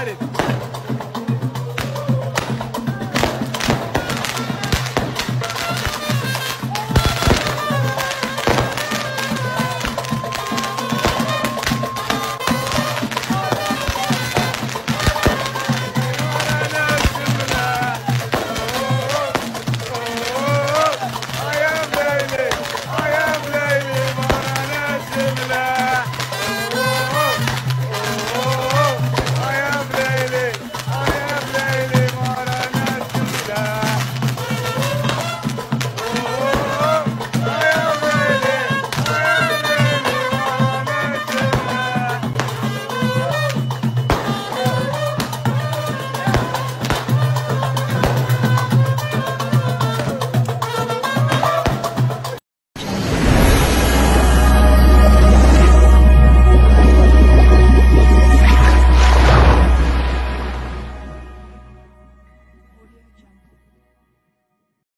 Let it.